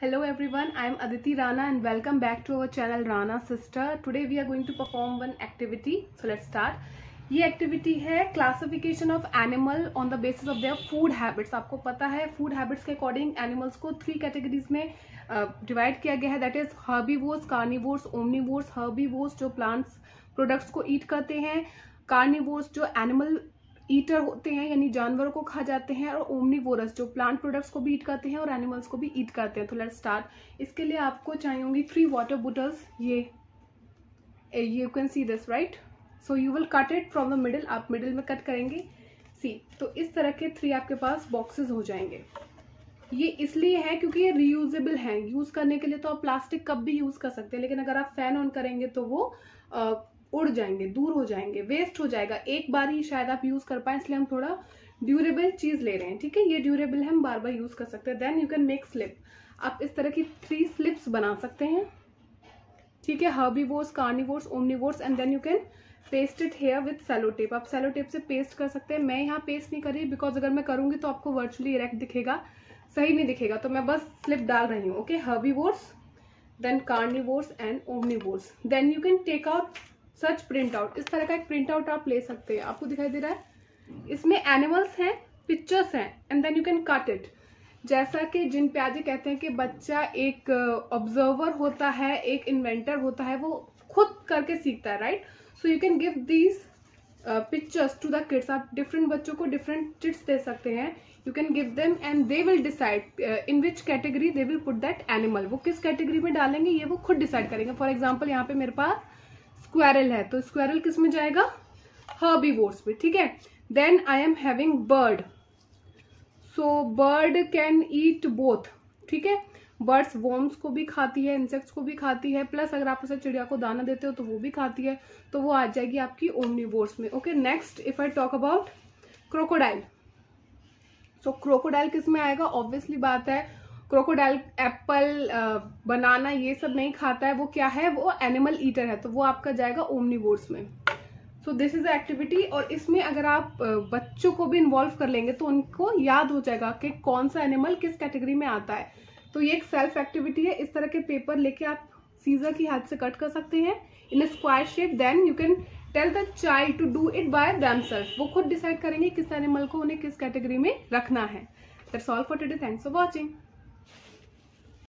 Hello everyone, I am Aditi Rana and welcome back to our channel Rana Sister. Today we are going to perform one activity. So let's start. ये activity है classification of animal on the basis of their food habits आपको पता है food habits के according animals को three categories में divide uh, किया गया है that is herbivores carnivores omnivores herbivores जो प्लांट्स प्रोडक्ट्स को ईट करते हैं कार्निवोर्स जो एनिमल ईटर होते हैं, यानी जानवरों को खा जाते हैं और ओमनीवोरस जो प्लांट प्रोडक्ट्स को भी ईट करते हैं और एनिमल्स को भी ईट करते हैं। तो लेट स्टार्ट इसके लिए आपको चाहिए होंगी थ्री वाटर बोटल्स ये you can see this right so you will cut it from the middle आप मिडिल में कट करेंगे. सी तो इस तरह के थ्री आपके पास बॉक्सेस हो जाएँगे। ये इसलिए है क्योंकि ये रीयूजेबल है। यूज़ करने के लिए तो आप प्लास्टिक कप भी यूज़ कर सकते हैं, लेकिन अगर आप फ़ैन ऑन करेंगे तो वो उड़ जाएँगे, दूर हो जाएँगे वेस्ट हो जाएगा। एक बार ही शायद आप यूज़ कर पाए, इसलिए हम थोड़ा ड्यूरेबल चीज़ ले रहे हैं, ठीक है? ये ड्यूरेबल हम बार बार यूज़ कर सकते हैं। Then you can make slip आप इस तरह की थ्री स्लिप्स बना सकते हैं, ठीक है? Herbivores carnivores omnivores and then you can paste it here with cello tape आप सेलो टेप से पेस्ट कर सकते हैं। मैं यहाँ पेस्ट नहीं कर बिकॉज़ अगर मैं करूँगी तो आपको वर्चुअली इरेक्ट दिखेगा, सही नहीं दिखेगा। तो मैं बस स्लिप डाल रही हूँ okay herbivores then carnivores and omnivores then you can take out such print out इस तरह का एक प्रिंट आउट आप ले सकते हैं। आपको दिखाई दे रहा है। इसमें एनिमल्स हैं पिक्चर्स हैं and then you can cut it जैसा कि जिन प्याजे कहते हैं कि बच्चा एक ऑब्जर्वर uh, होता है एक इन्वेंटर होता है वो खुद करके सीखता है right so you can give these pictures to the kids आप डिफरेंट बच्चों को डिफरेंट चिट्स दे सकते हैं। You can give them and they will decide in which category they will put that animal वो किस कैटेगरी में डालेंगे ये वो खुद डिसाइड करेंगे। फॉर एग्ज़ाम्पल यहाँ पे मेरे पास स्क्वारल है तो स्क्वारल किसमें जाएगा? हर्बीवोर्स में, ठीक है? Then I am having bird so bird can eat both ठीक है? बर्ड्स वॉर्म्स को भी खाती है इंसेक्ट्स को भी खाती है प्लस अगर आप उसे चिड़िया को दाना देते हो तो वो भी खाती है तो वो आ जाएगी आपकी ओमनीवोर्स में okay next if I talk about crocodile so crocodile किसमें आएगा? ऑब्वियसली बात है क्रोकोडाइल, एप्पल बनाना ये सब नहीं खाता है, वो क्या है? वो एनिमल ईटर है तो वो आपका जाएगा ओमनीवोर्स में। सो दिस इज़ एक्टिविटी और इसमें अगर आप बच्चों को भी इन्वॉल्व कर लेंगे तो उनको याद हो जाएगा कि कौन सा एनिमल किस कैटेगरी में आता है। तो ये एक सेल्फ एक्टिविटी है, इस तरह के पेपर लेके आप सीजर की हाथ से कट कर सकते हैं in square shape then you can tell the child to do it by themselves वो खुद डिसाइड करेंगे किस एनिमल को उन्हें किस कैटेगरी में रखना है। That's all for today thanks for watching